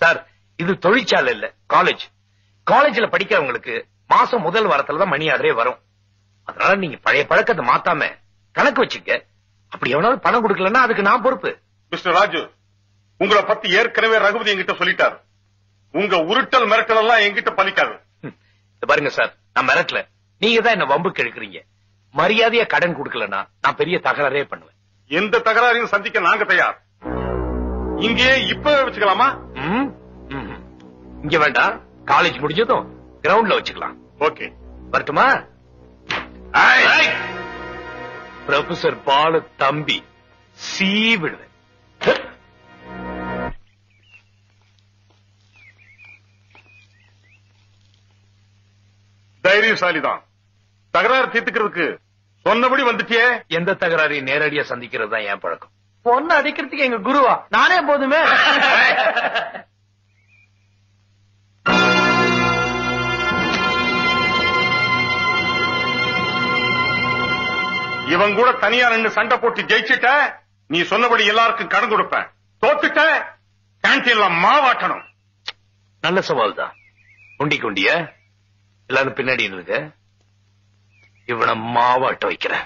Sir இது தொழிற்சாலை இல்ல காலேஜ் காலேஜ்ல படிக்கிறவங்களுக்கு மாசம் முதல் வாரத்துல தான் மணி ஆர்டரே வரும். அதனால நீங்க பழைய பழக்கத்தை மாத்தாம கணக்கு வச்சுக்க. அப்படி எவனாவது பணம் கொடுக்கலன்னா அதுக்கு நான் பொறுப்பு. மிஸ்டர் ராஜு உங்களை பத்தி ஏற்கனவே ரகுபதி என்கிட்ட சொல்லிட்டாரு. உங்க உருட்டல் மிரட்டல் எல்லாம் என்கிட்ட பலிக்காது பாருங்க சார் நான் மிரட்டல. நீங்க தான் என்ன வம்புக்கு இழுக்கிறீங்க மரியாதையா கடன் கொடுக்கலன்னா நான் பெரிய தகராறே பண்ணுவேன். எந்த தகராறையும் சந்திக்க நாங்க தயார். இங்கேயே இப்பவே வச்சுக்கலாமா. இங்க வேண்டாம் காலேஜ் முடிஞ்சதும் கிரவுண்ட்ல வச்சுக்கலாம். ஓகே. வரட்டுமா? ப்ரொஃபசர் பாலு தம்பி சீ விடுவேன். தைரியசாலிதான். தகராறு தீர்த்துக்கிறதுக்கு சொன்னபடி வந்துட்டியே. எந்த தகராறையும் நேரடியா சந்திக்கிறது தான் என் பழக்கம். பொண்ணு அடிக்கிறதுக்கு எங்க குருவா? நானே போதுமே. இவன் கூட தனியா நின்னு சண்டை போட்டு ஜெயிச்சிட்ட நீ சொன்னபடி எல்லாருக்கும் கடன் கொடுப்பேன். தோத்துட்ட கேன்டீன்ல மாவாட்டணும் நல்ல சவால் தான் குண்டி குண்டிய எல்லாரும் பின்னாடி இருங்க இவனை மாவாட்ட வைக்கிறேன்.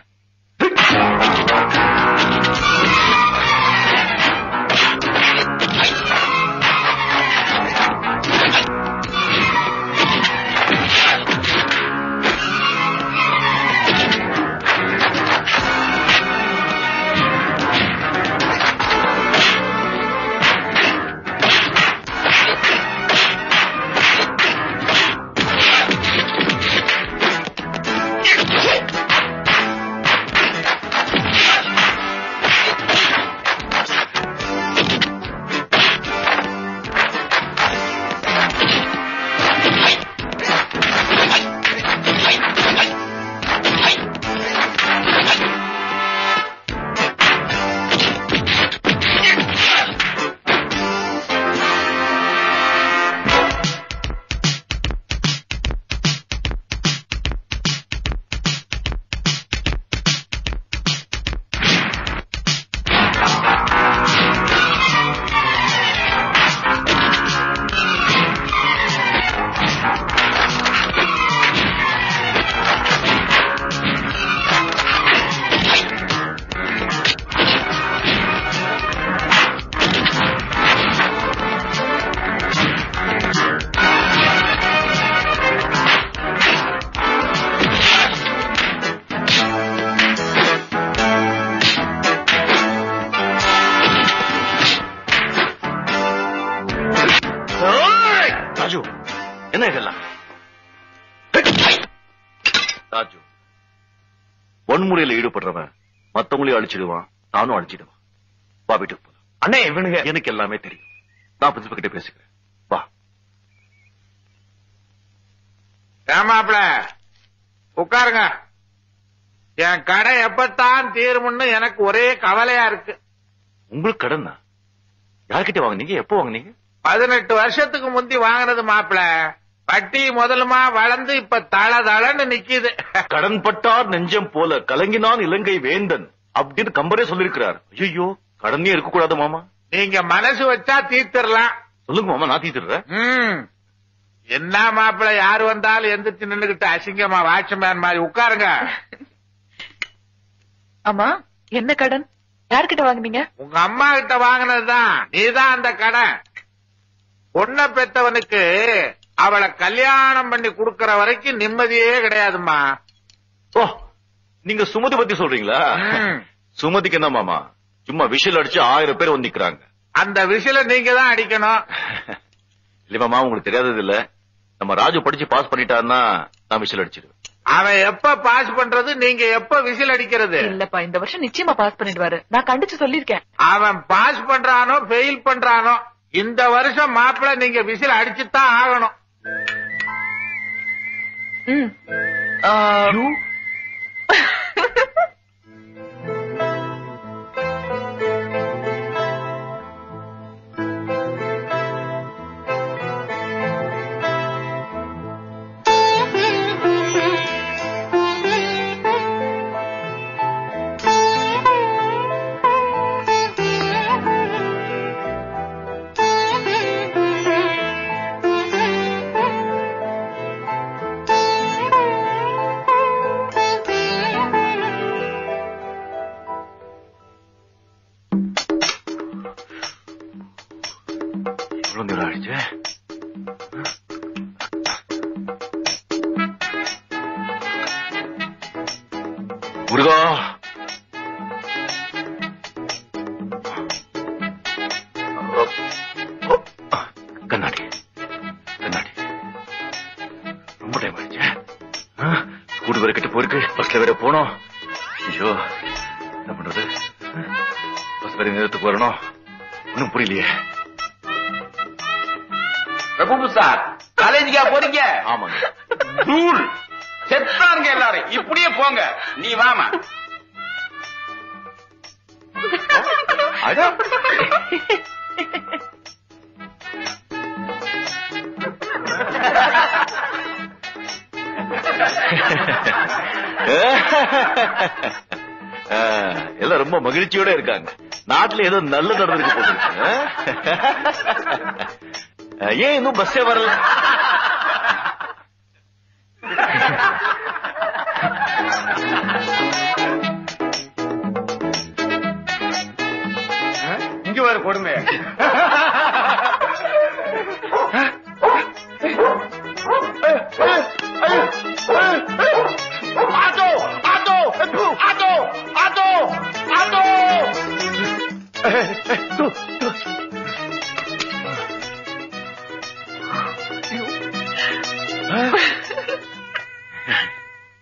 வன்முறையில ஈடுபடுறவன் மத்தவங்களையும் அழிச்சிடுவான் நானும் அழிச்சிடுவான் வா வீட்டுக்கு போலாம். அண்ணே இவனுங்க எனக்கு எல்லாமே தெரியும். நான் பிரின்சிபல் கிட்ட பேசிக்கிறேன். வா. ஏமாப்ள உட்காருங்க. என் கடை எப்பத்தான் தீரும்னு எனக்கு ஒரே கவலையா இருக்கு. உங்களுக்கு கடன் தான். யார்கிட்ட வாங்குனீங்க? எப்போ வாங்குனீங்க? பதினெட்டு வருஷத்துக்கு முந்தி வாங்கினது மாப்பிள. வட்டி முதலுமா வளர்ந்து இப்ப தள தளன்னு நிக்குது. கடன் பட்டார் நெஞ்சம் போல கலங்கினான் இலங்கை வேந்தன் அப்படின்னு கம்பரே சொல்லிருக்கிறார் ஐயோ கடனே இருக்க கூடாது மாமா. நீங்க மனசு வச்சா தீர்த்திடலாம் சொல்லுங்க மாமா நான் தீத்துறேன் ம். என்ன மாப்பிள யாரு வந்தாலும் எந்திரிச்சு நின்னுகிட்டு அசிங்கமா வாட்ச்மேன் மாதிரி உட்காருங்க. ஆமா என்ன கடன்? யார்கிட்ட வாங்குனீங்க? உங்க அம்மா கிட்ட வாங்கினதுதான். நீதான் அந்த கடன். பொண்ண பெத்தவனுக்கு அவளை கல்யாணம் பண்ணி குடுக்கற வரைக்கும் நிம்மதியே கிடையாதும்மா. ஓ நீங்க சுமதி பத்தி சொல்றீங்களா? ம். சுமதிக்கு என்ன மாமா? சும்மா விஷல் அடிச்சு ஆயிரம் பேர் வந்து நிக்கிறாங்க அந்த விசில நீங்க தான் அடிக்கணும். இல்ல மாமா உங்களுக்கு தெரியாதது இல்ல. நம்ம ராஜு படிச்சு பாஸ் பண்ணிட்டாருன்னா நான் விஷல் அடிச்சிடுவேன். அவன் எப்ப பாஸ் பண்றது நீங்க எப்ப விசில் அடிக்கிறது? இல்லப்பா இந்த வருஷம் நிச்சயமா பாஸ் பண்ணிடுவாரு. நான் கண்டிச்சு சொல்லிருக்கேன் அவன் பாஸ் பண்றானோ ஃபெயில் பண்றானோ இந்த வருஷம் மாப்பிள்ள நீங்க விசில் அடிச்சுதான் ஆகணும். 嗯。呃 முருகா. கண்ணாடி. கண்ணாடி. ரொம்ப டைம் ஆயிடுச்சு. ஸ்கூட்டு வேற கிட்ட போயிருக்கு. பஸ்ல வேற போனோம். ஐயோ என்ன பண்றது? பஸ் வேற நேரத்துக்கு வரணும். ஒண்ணும் புரியலையே. ரகுபு சார் காலேஜுக்கா போறீங்க? ஆமாங்க. தூள் செத்தாருங்க எல்லாரும். இப்படியே போங்க. நீ வாமா எல்லாம் ரொம்ப மகிழ்ச்சியோட இருக்காங்க. நாட்டுல ஏதோ நல்ல நடந்திருக்கு போல ஏன் இன்னும் பஸ்ஸே வரல?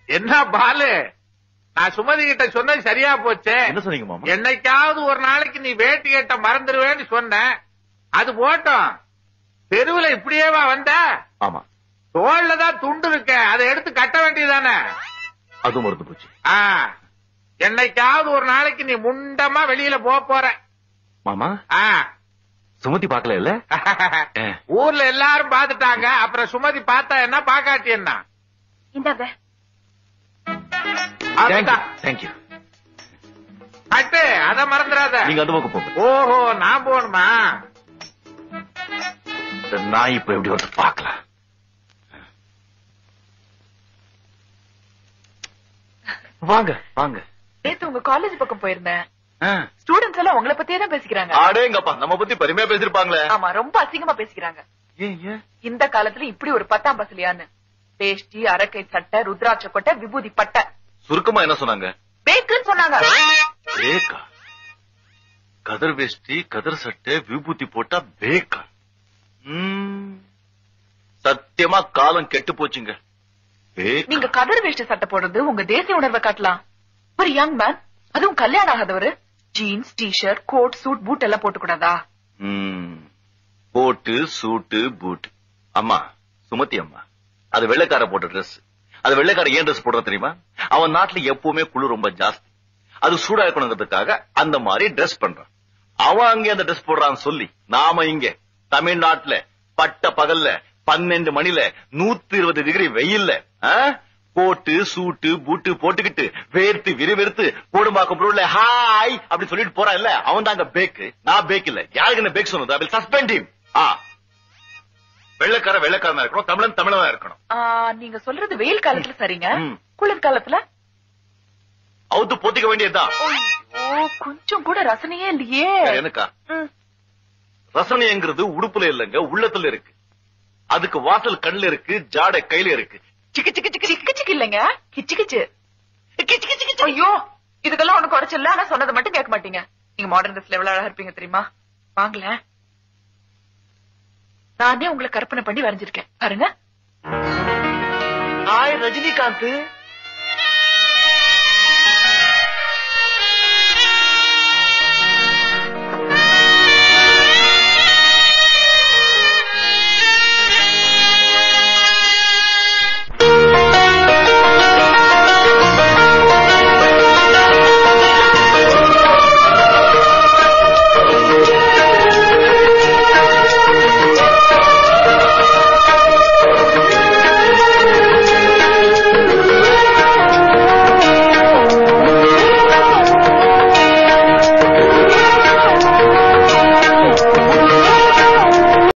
என்ன பாலு? நான் சுமதி கிட்ட சொன்னது சரியா போச்சு? என்ன சொன்னீங்க மாமா? என்னைக்காவது ஒரு நாளைக்கு நீ வேட்டி கட்ட மறந்துடுவேன்னு சொன்னேன். அது போட்டோம். தெருவுல இப்படியேவா வந்த? ஆமா. தோல்ல தான் துண்டு இருக்க. அதை எடுத்து கட்ட வேண்டியதானே அதுவும் மறந்து போச்சு. என்னைக்காவது ஒரு நாளைக்கு நீ முண்டமா வெளியில போக போற. மாமா? ஆ. சுமதி பாக்கல இல்ல. ஊர்ல எல்லாரும் பாத்துட்டாங்க அப்புறம் சுமதி பார்த்தா என்ன பாக்காட்டி என்ன? இந்தாங்க. தேங்க்யூ கட்டு அத மறந்துடாத. நீங்க அந்த பக்கம் போங்க. ஓஹோ நான் போகணுமா? நாய் இப்ப எப்படி வந்து பாக்கலாம் வாங்க வாங்க. நேத்து உங்க காலேஜ் பக்கம் போயிருந்தேன். ஸ்டூடெண்ட்ஸ் எல்லாம் உங்களை பத்தியே தான் பேசிக்கிறாங்க. ஆடேங்கப்பா நம்ம பத்தி பெருமையா பேசிருப்பாங்களே. ஆமா ரொம்ப அசிங்கமா பேசிக்கிறாங்க. இந்த காலத்துல இப்படி ஒரு பத்தாம் பசலியான்னு வேஷ்டி அரக்கை சட்டை ருத்ராட்ச கொட்டை விபூதி பட்டை. சுருக்கமா என்ன சொன்னாங்க? பேக்குன்னு சொன்னாங்க. பேக்கா? கதர் வேஷ்டி கதர் சட்டை விபூதி போட்டா பேக்கா? சத்தியமா காலம் கெட்டு போச்சுங்க. நீங்க கதர் வேஷ்டி சட்டை போடுறது உங்க தேசிய உணர்வை காட்டலாம். ஒரு யங் மேன் அதுவும் கல்யாணம் ஆகாதவரு jeans T-shirt coat suit boot எல்லாம் போட்டு கோட்டு சூட்டு பூட் அம்மா சுமதி அம்மா அது வெள்ளைக்கார போட்ட ட்ரெஸ் அது வெள்ளைக்கார ஏன் ட்ரெஸ் போடுற தெரியுமா? அவன் நாட்டுல எப்பவுமே குளிர் ரொம்ப ஜாஸ்தி. அது சூடா இருக்கணுங்கிறதுக்காக அந்த மாதிரி ட்ரெஸ் பண்றான். அவன் அங்கே அந்த ட்ரெஸ் போடுறான்னு சொல்லி நாம இங்க தமிழ்நாட்டுல பட்ட பகல்ல பன்னெண்டு மணில நூத்தி இருபது டிகிரி வெயில்ல கோட்டு சூட்டு பூட்டு போட்டுக்கிட்டு வேர்த்து விறுவிறுத்து போடுமாக்க பொருள்ல ஹாய் அப்படி சொல்லிட்டு போறான் இல்ல அவன் தாங்க பேக்கு நான் பேக் இல்ல. யாருக்கு என்ன பேக் சொன்னது? ஐ சஸ்பெண்ட் ஆ. வெள்ளைக்கார வெள்ளைக்காரனா இருக்கணும். தமிழன் தமிழனா இருக்கணும். நீங்க சொல்றது வெயில் காலத்துல சரிங்க. குளிர் காலத்துல? அவுத்து போத்திக்க வேண்டியதுதான் கொஞ்சம் கூட ரசனையே இல்லையே. எனக்கா. ரசனைங்கிறது உடுப்புல இல்லங்க உள்ளத்துல இருக்கு. அதுக்கு வாசல் கண்ணுல இருக்கு ஜாடை கையில இருக்கு. சிக்கு சிக்கு சிக்கு சிக்கு சிக்கு இல்லைங்க? கிச்சு கிச்சு. கிச்சு கிச்சு கிச்சு. ஐயோ இதுக்கெல்லாம் ஒண்ணு குறைச்சல ஆனா சொன்னதை மட்டும் கேட்க மாட்டீங்க. நீங்க மாடர்ன் ட்ரெஸ்ல எவ்வளவு அழகா இருப்பீங்க தெரியுமா? வாங்கல நானே உங்களை கற்பனை பண்ணி வரைஞ்சிருக்கேன். பாருங்க. ஹாய் ரஜினிகாந்த்